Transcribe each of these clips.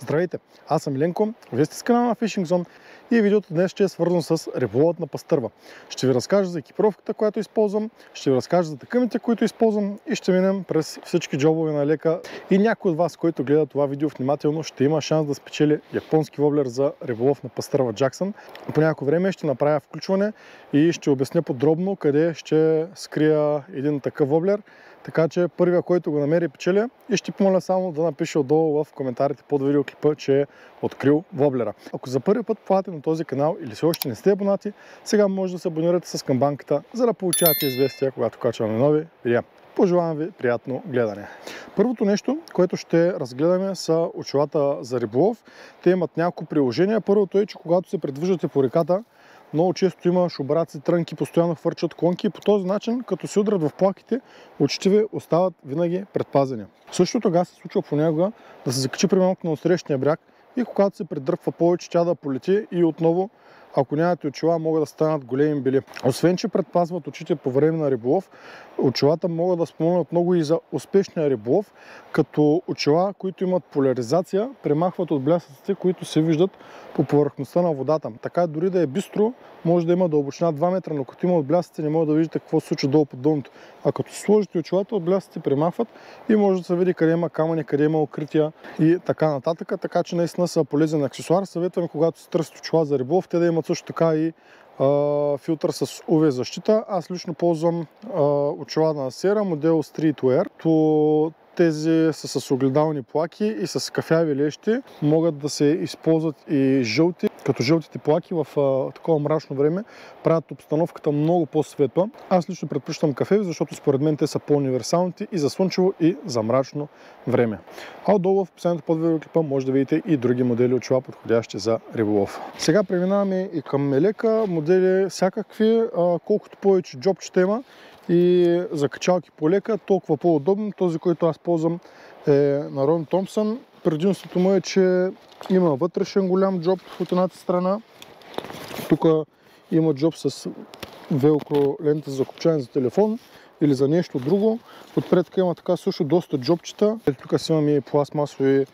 Здравейте, аз съм Ленко, вие сте с канала на Fishing Zone и видеото днес ще е свързано с риболовът на пастърва. Ще ви разкажа за екипировката, която използвам, ще ви разкажа за такъмите, които използвам и ще минем през всички джобове на лека. И някой от вас, който гледа това видео внимателно, ще има шанс да спечели японски воблер за риболов на пастърва Джаксън. По някакво време ще направя включване и ще обясня подробно къде ще скрия един такъв воблер така че първия, който го намери печеля и ще помоля само да напише отдолу в коментарите под видеоклипа, че е открил воблера. Ако за първи път платите на този канал или все още не сте абонати, сега може да се абонирате с камбанката, за да получавате известия, когато качваме нови видеа. Пожелавам ви приятно гледане. Първото нещо, което ще разгледаме са очилата за риболов. Те имат няколко приложения. Първото е, че когато се предвиждате по реката, много често има шубраци, трънки, постоянно хвърчат клонки и по този начин, като се удрят в плаките, очите ви остават винаги предпазени. Също тогава се случва понякога да се закачи примерно на отсрещния бряг и когато се придърпва повече, тя да полети и отново ако нямате очила, могат да станат големи били. Освен, че предпазват очите по време на риболов, очилата могат да спомогнат много и за успешния риболов, като очила, които имат поляризация, премахват от блясъците, които се виждат по повърхността на водата. Така дори да е бистро, може да има дълбочина 2 метра, но като има отблясъци не може да видите какво се случва долу под дъното. А като сложите очилата, отблясъците премахват и може да се види къде има камъни, къде има укрития и така нататък. Така че наистина са полезен аксесуар. Съветвам, когато се търсят очила за риболов, те да имат също така и филтър с UV защита. Аз лично ползвам очила на Sera, модел Streetwear. Тези са с огледални плаки и с кафяви лещи. Могат да се използват и жълти, като жълтите плаки в а, такова мрачно време правят обстановката много по-светла. Аз лично предпочитам кафеви, защото според мен те са по-универсалните и за слънчево и за мрачно време. А отдолу в описанието под видеоклипа може да видите и други модели от чула, подходящи за риболов. Сега преминаваме и към мелека, модели всякакви, а, колкото повече джобчета има и за качалки по лека, толкова по-удобно. Този, който аз ползвам е на Рон Томпсън. Предимството му е, че има вътрешен голям джоб от едната страна. Тук има джоб с велкро лента за копчане за телефон или за нещо друго. Отпред има така също доста джобчета. Ето тук си имам и пластмасови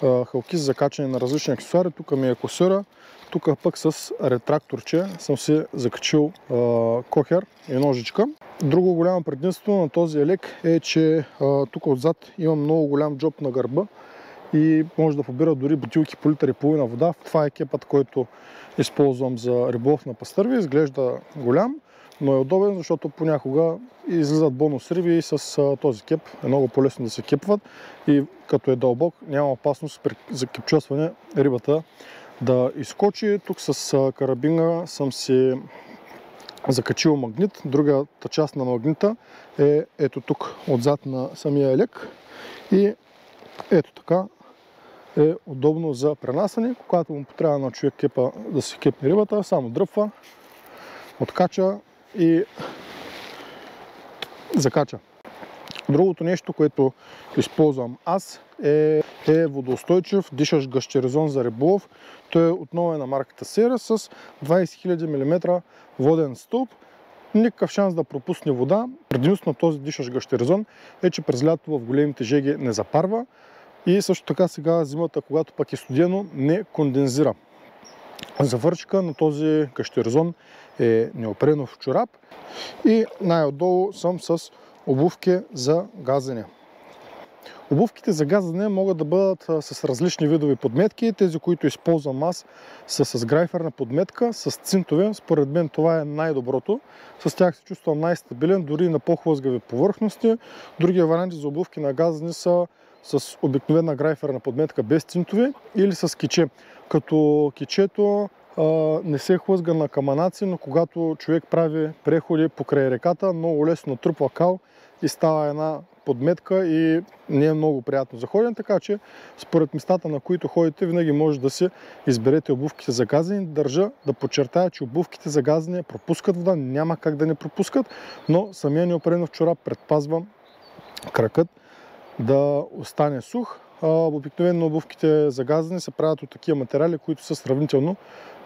халки за качане на различни аксесуари. Тук ми е косъра. Тук пък с ретракторче съм си закачил а, кохер и ножичка. Друго голямо предимство на този елек е, че а, тук отзад има много голям джоб на гърба и може да побира дори бутилки по литър и половина вода. Това е кепът, който използвам за риболов на пастърви. Изглежда голям, но е удобен, защото понякога излизат бонус риби и с този кеп е много по-лесно да се кепват и като е дълбок няма опасност при закипчосване рибата да изкочи. Тук с карабина съм си закачил магнит. Другата част на магнита е ето тук, отзад на самия елек. И ето така е удобно за пренасане. Когато му потрябва на човек кепа да си кепне рибата, само дръпва, откача и закача. Другото нещо, което използвам аз е, е водоустойчив дишащ гъщеризон за риболов. Той е отново е на марката Сера с 20 000 мм воден стълб. Никакъв шанс да пропусне вода. Предимството на този дишащ гъщеризон е, че през лято в големите жеги не запарва и също така сега зимата, когато пък е студено, не кондензира. Завършка на този гъщеризон е неопренов чорап и най-отдолу съм с обувки за газене. Обувките за газане могат да бъдат с различни видови подметки. Тези, които използвам аз, са с грайферна подметка, с цинтове. Според мен това е най-доброто. С тях се чувствам най-стабилен, дори на по-хлъзгави повърхности. Другия варианти за обувки на газане са с обикновена грайферна подметка без цинтове или с киче. Като кичето не се хлъзга на каманаци, но когато човек прави преходи покрай реката, много лесно натрупва кал и става една подметка и не е много приятно за ходене, така че според местата, на които ходите, винаги може да си изберете обувките за газене. Държа да подчертая, че обувките за газене пропускат вода, няма как да не пропускат, но самия неопренов чорап предпазва кракът да остане сух. Обикновено обувките за газене се правят от такива материали, които са сравнително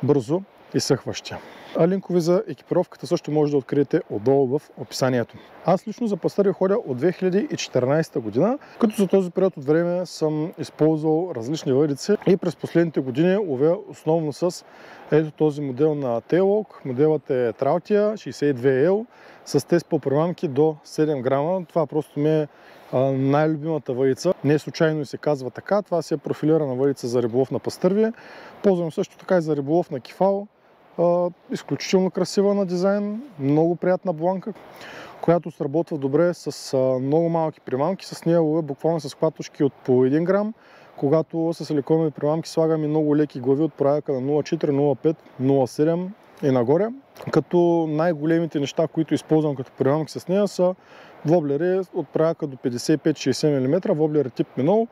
бързо изсъхващи. А линкове за екипировката също може да откриете отдолу в описанието. Аз лично за пастърви ходя от 2014 година, като за този период от време съм използвал различни въдици и през последните години ловя основно с ето този модел на Taillock. Моделът е Trautia 62L с тест по примамки до 7 грама. Това просто ми е най-любимата въдица. Не случайно и се казва така. Това си е профилирана въдица за риболов на пастърви. Ползвам също така и за риболов на кефал. Изключително красива на дизайн, много приятна бланка, която сработва добре с много малки примамки. С нея ловя буквално с клатушки от по 1 грам. Когато с силиконови примамки слагам и много леки глави от проявка на 0,4, 0,5, 0,7 и нагоре. Като най-големите неща, които използвам като примамки с нея са воблери от проявка до 55-60 мм, воблери тип Минол.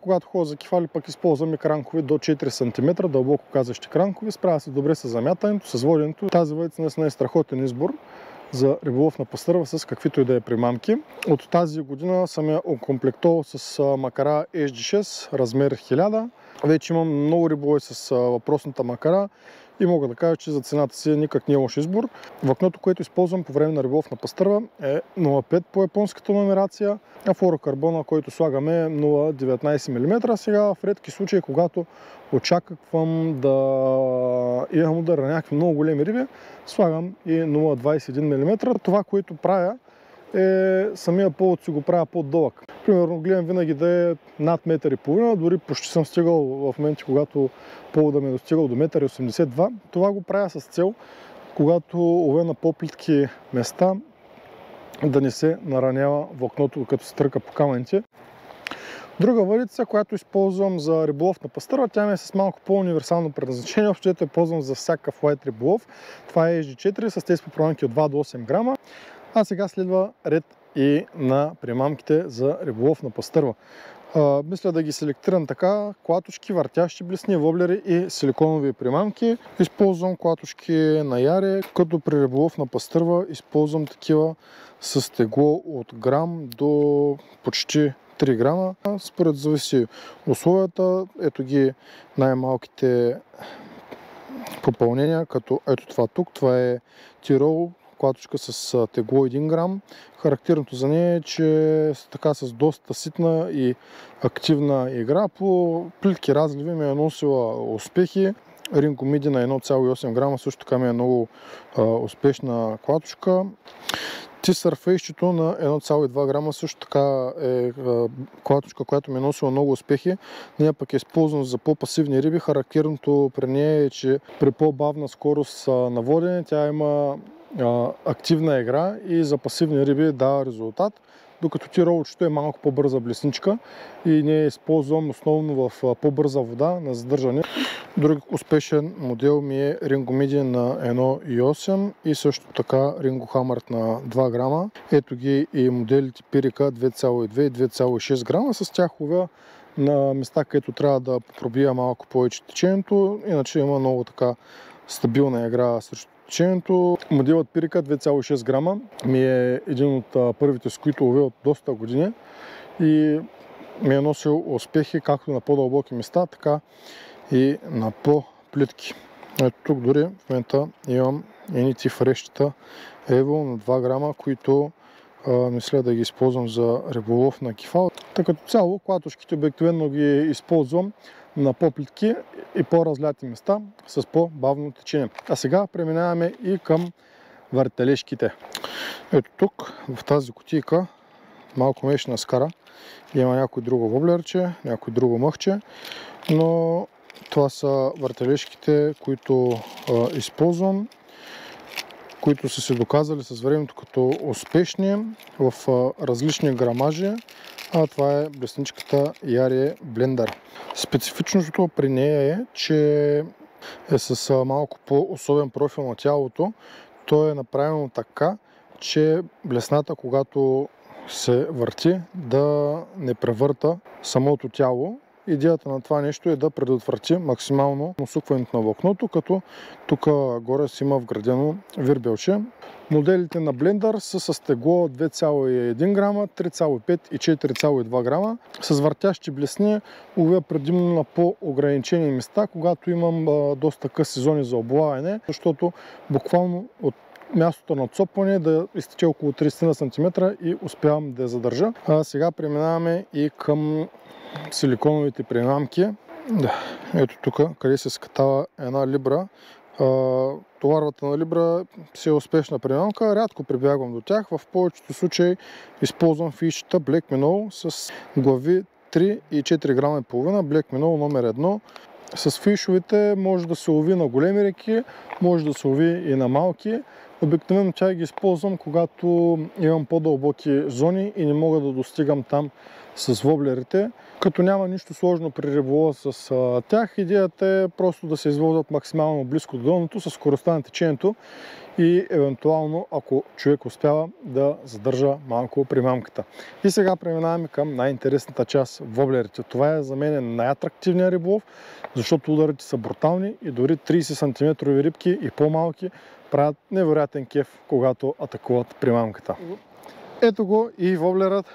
Когато ходя за кефали, пък използваме кранкови до 4 см, дълбоко казващи кранкови. Справя се добре с замятането, с воденето. Тази въдица наистина е страхотен избор за риболов на пастърва с каквито и да е примамки. От тази година съм я окомплектовал с макара HD6, размер 1000. Вече имам много риболови с въпросната макара и мога да кажа, че за цената си никак не е лош избор. Въкното, което използвам по време на риболов на пастърва е 0,5 по японската номерация, а флорокарбона, който слагаме е 0,19 мм. Сега в редки случаи, когато очаквам да имам удар на някакви много големи риби, слагам и 0,21 мм. Това, което правя е самия повод си го правя по-дълъг. Примерно гледам винаги да е над метър и половина, дори почти съм стигал в моменти, когато повода ми е достигал до 1,82 м. Това го правя с цел, когато ловя на по-плитки места, да не се наранява влакното, като се тръка по камъните. Друга въдица, която използвам за риболов на пастъра, тя ми е с малко по-универсално предназначение. Общото я ползвам за всякакъв лайт риболов. Това е HD4 с тези поправки от 2 до 8 грама. А сега следва ред и на примамките за риболов на пастърва. А, мисля да ги селектирам така. Клатушки, въртящи блесни, воблери и силиконови примамки. Използвам клатушки на яре, като при риболов на пастърва използвам такива с тегло от грам до почти 3 грама. Според зависи условията. Ето ги най-малките попълнения, като ето това тук. Това е Тирол клаточка с тегло 1 грам. Характерното за нея е, че така с доста ситна и активна игра. По плитки разливи ми е носила успехи. Ринко Миди на 1,8 грама също така ми е много а, успешна. Ти сърфейщето на 1,2 грама също така е клаточка, която ми е носила много успехи. Нея пък е използвана за по-пасивни риби. Характерното при нея е, че при по-бавна скорост на водене тя има активна игра и за пасивни риби дава резултат, докато тиролчето е малко по-бърза блесничка и ние използвам основно в по-бърза вода на задържане. Друг успешен модел ми е Midi на 1,8 и също така Hammer на 2 грама. Ето ги и моделите Пирика 2,2 и 2,6 грама. С тях ловя на места, където трябва да пробия малко повече течението, иначе има много така стабилна игра срещу Течението моделът Пирика 2,6 грама ми е един от първите, с които ловя от доста години и ми е носил успехи както на по-дълбоки места, така и на по-плитки. Ето тук дори в момента имам едни фрещата Ево на 2 грама, които мисля да ги използвам за риболов на кефал. Така като цяло, клатушките обикновено ги използвам на по-плитки и по-разляти места с по-бавно течение. А сега преминаваме и към въртележките. Ето тук, в тази кутийка, малко мешна скара. Има някой друго воблерче, някой друго мъхче, но това са въртележките, които а, използвам, които са се доказали с времето като успешни в а, различни грамажи а това е блесничката Ярие Блендър. Специфичното при нея е, че е с малко по-особен профил на тялото. То е направено така, че блесната, когато се върти, да не превърта самото тяло идеята на това нещо е да предотврати максимално усукването на влакното, като тук горе си има вградено вирбелче. Моделите на блендър са с тегло 2,1 грама, 3,5 и 4,2 грама. С въртящи блесни ловя предимно на по-ограничени места, когато имам доста къси зони за облагане, защото буквално от мястото на цопване да изтече около 30 см и успявам да я задържа. А сега преминаваме и към силиконовите примамки. Да, ето тук, къде се скатава една либра. товарвата на либра си е успешна примамка. Рядко прибягвам до тях. В повечето случаи използвам фишата Black Minnow с глави 3 и 4 грама и половина. Black Minnow номер 1. С фишовете може да се лови на големи реки, може да се лови и на малки. Обикновено тя ги използвам, когато имам по-дълбоки зони и не мога да достигам там с воблерите. Като няма нищо сложно при риболова с а, тях, идеята е просто да се извозват максимално близко до дъното с скоростта на течението и евентуално, ако човек успява да задържа малко примамката. И сега преминаваме към най-интересната част воблерите. Това е за мен най-атрактивният риболов, защото ударите са брутални и дори 30 см рибки и по-малки правят невероятен кеф, когато атакуват примамката. Ето го и воблерът,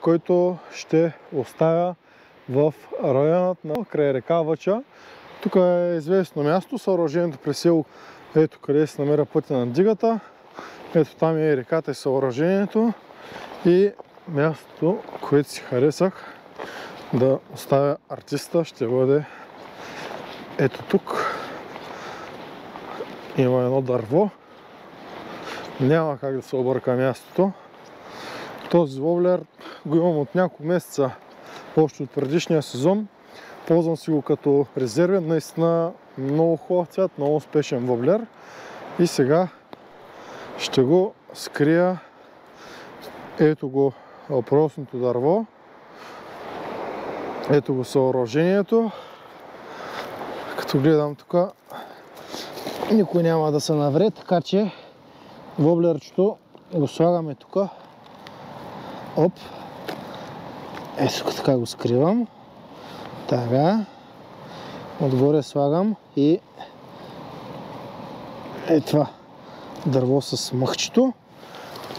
който ще оставя в районът на край река Въча. Тук е известно място, съоръжението при село, ето къде се намира пътя на дигата. Ето там е реката и съоръжението. И мястото, което си харесах да оставя артиста, ще бъде ето тук. Има едно дърво. Няма как да се обърка мястото. Този воблер го имам от няколко месеца, още от предишния сезон. Ползвам си го като резервен, наистина много хубав цвят, много успешен воблер. И сега ще го скрия ето го въпросното дърво. Ето го съоръжението. Като гледам тук, никой няма да се навре, така че воблерчето го слагаме тук. Оп. Ето така го скривам. Така. Отгоре слагам и е това дърво с мъхчето.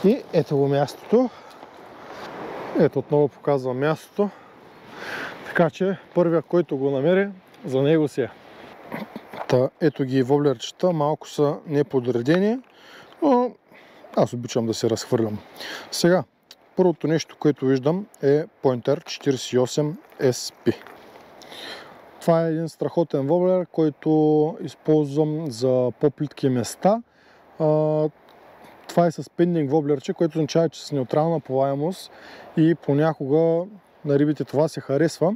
И ето го мястото. Ето отново показвам мястото. Така че първия, който го намери, за него си е. Та, ето ги воблерчета, малко са неподредени, но аз обичам да се разхвърлям. Сега, първото нещо, което виждам е Pointer 48 SP. Това е един страхотен воблер, който използвам за по-плитки места. Това е с воблерче, което означава, че с неутрална полаемост и понякога на рибите това се харесва,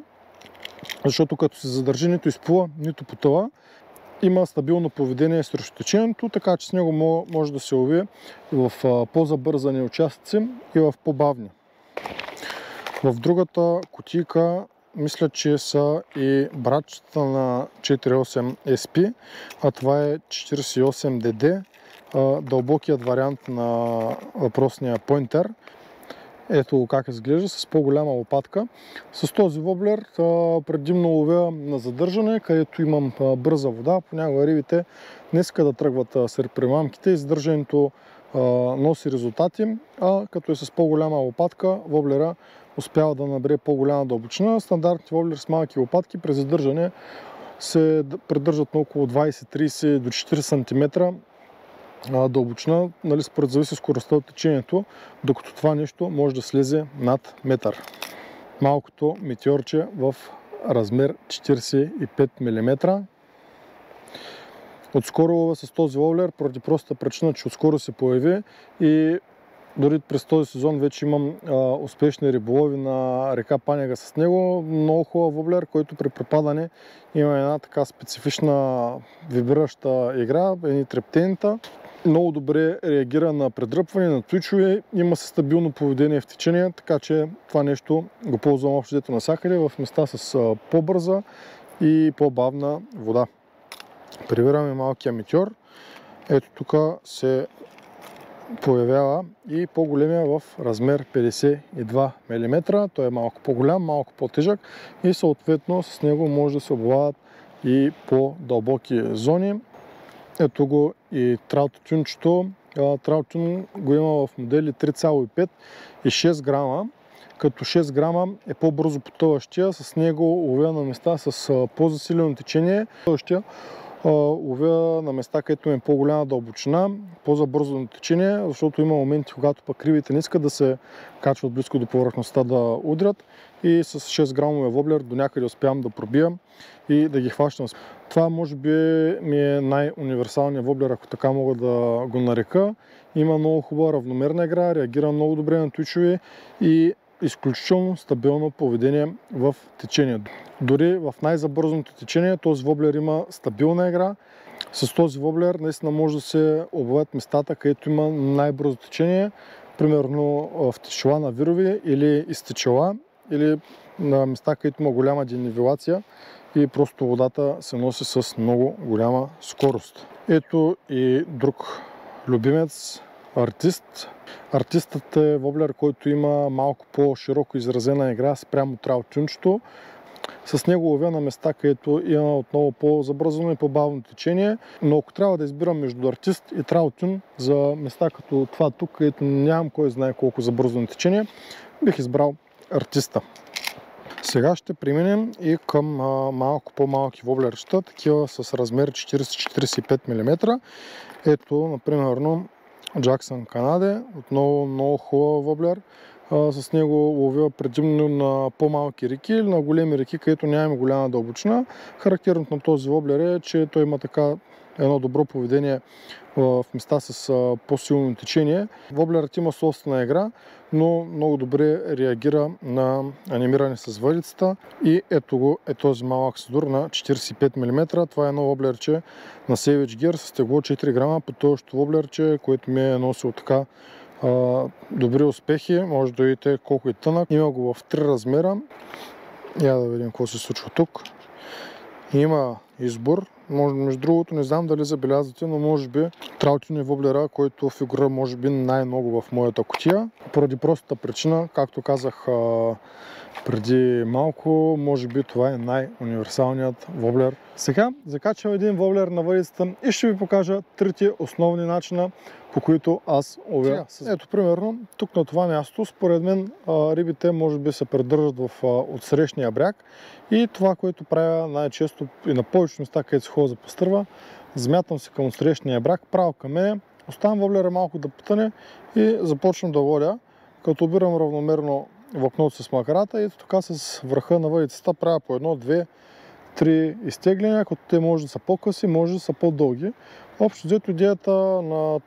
защото като се задържи нито изплува, нито потъва, има стабилно поведение срещу течението, така че с него може да се лови в по-забързани участъци и в по-бавни. В другата кутийка мисля, че са и братчета на 48 SP, а това е 48DD, дълбокият вариант на въпросния поинтер. Ето как изглежда с по-голяма лопатка. С този воблер предимно ловя на задържане, където имам бърза вода. Понякога рибите не искат да тръгват сред примамките и задържането носи резултати, а като е с по-голяма лопатка, воблера успява да набере по-голяма дълбочина. Стандартните воблери с малки лопатки при задържане се придържат на около 20-30 до 40 см дълбочина, нали, според зависи скоростта от течението, докато това нещо може да слезе над метър. Малкото метеорче в размер 45 мм. Отскоро лова с този воблер, поради простата причина, че отскоро се появи и дори през този сезон вече имам а, успешни риболови на река Панега с него. Много хубав воблер, който при препадане има една така специфична вибрираща игра, едни трептенита много добре реагира на предръпване, на твичове, има се стабилно поведение в течение, така че това нещо го ползвам общо дето навсякъде в места с по-бърза и по-бавна вода. Прибираме малкия метеор. Ето тук се появява и по-големия в размер 52 мм. Той е малко по-голям, малко по-тежък и съответно с него може да се облагат и по-дълбоки зони. Ето го и траутотюнчето. Траутюн го има в модели 3,5 и 6 грама като 6 грама е по-бързо потъващия, с него ловя на места с по-засилено течение. Потъващия ловя на места, където е по-голяма дълбочина, по-забързо на течение, защото има моменти, когато пък кривите не искат да се качват близко до повърхността да удрят и с 6 грамовия воблер до някъде успявам да пробия и да ги хващам. Това може би ми е най-универсалният воблер, ако така мога да го нарека. Има много хубава равномерна игра, реагира много добре на твичове и изключително стабилно поведение в течението. Дори в най-забързаното течение този воблер има стабилна игра. С този воблер наистина може да се обуват местата, където има най-бързо течение, примерно в течела на вирови или изтечела, или на места, където има голяма денивелация и просто водата се носи с много голяма скорост. Ето и друг любимец артист. Артистът е воблер, който има малко по-широко изразена игра спрямо траутюнчето. С него ловя на места, където има отново по-забързано и по-бавно течение. Но ако трябва да избирам между артист и траутюн за места като това тук, където нямам кой знае колко забързано течение, бих избрал артиста. Сега ще преминем и към малко по-малки воблерчета, такива с размер 40-45 мм. Ето, например, Джаксън Канаде, отново много хубава воблер. С него ловя предимно на по-малки реки или на големи реки, където нямаме голяма дълбочина. Характерното на този воблер е, че той има така едно добро поведение в места с по-силно течение. Воблерът има собствена игра, но много добре реагира на анимиране с въдицата. И ето го е този малък сидур на 45 мм. Това е едно воблерче на Savage Gear с тегло 4 грама, потълщо воблерче, което ми е носил така добри успехи. Може да видите колко е тънък. Има го в 3 размера. Я да видим какво се случва тук. Има избор може, между другото, не знам дали забелязвате, но може би траутин е воблера, който фигура може би най-много в моята котия. Поради простата причина, както казах преди малко, може би това е най-универсалният воблер. Сега закачам един воблер на въдицата и ще ви покажа трите основни начина, по които аз ловя. Ето, примерно, тук на това място, според мен, рибите може би се придържат в отсрещния бряг и това, което правя най-често и на повечето места, където се ходя за пастърва, замятам се към отсрещния бряг, право към мен, оставам воблера малко да потъне и започвам да водя, като обирам равномерно влакното с макарата и така с върха на въдицата правя по едно, две, три изтегляния, като те може да са по-къси, може да са по-дълги. Общо взето идеята на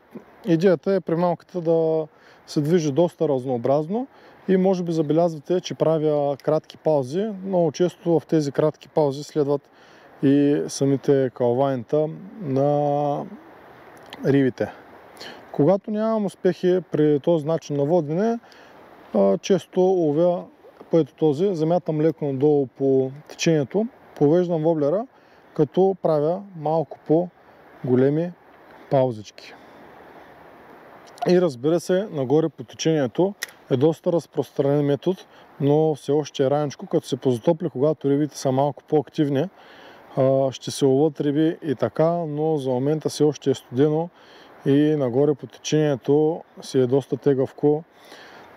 Идеята е прималката да се движи доста разнообразно и може би забелязвате, че правя кратки паузи. Много често в тези кратки паузи следват и самите калвайнта на рибите. Когато нямам успехи при този начин на водене, често ловя поето този, замятам леко надолу по течението, повеждам воблера, като правя малко по-големи паузички. И разбира се, нагоре по течението е доста разпространен метод, но все още е раничко, като се позатопли, когато рибите са малко по-активни. Ще се ловят риби и така, но за момента все още е студено и нагоре по течението си е доста тегавко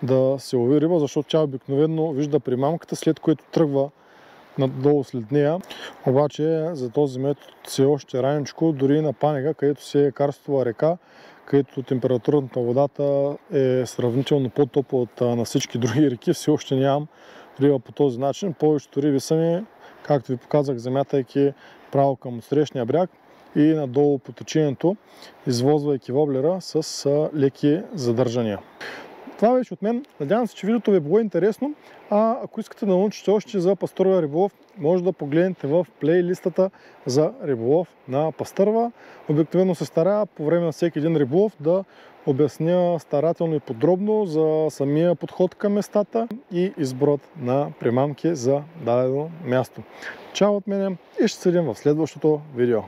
да се лови риба, защото тя обикновено вижда примамката, след което тръгва надолу след нея. Обаче за този метод все още раничко, дори на панега, където се е карстова река, където температурата на водата е сравнително по-топла от на всички други реки, все още нямам риба по този начин. Повечето риби са ми, както ви показах, замятайки право към срещния бряг и надолу по течението, извозвайки воблера с леки задържания. Това беше от мен. Надявам се, че видеото ви е било интересно. А ако искате да научите още за пастърва риболов, може да погледнете в плейлистата за риболов на пастърва. Обикновено се старая по време на всеки един риболов да обясня старателно и подробно за самия подход към местата и изборът на примамки за дадено място. Чао от мене и ще седим в следващото видео.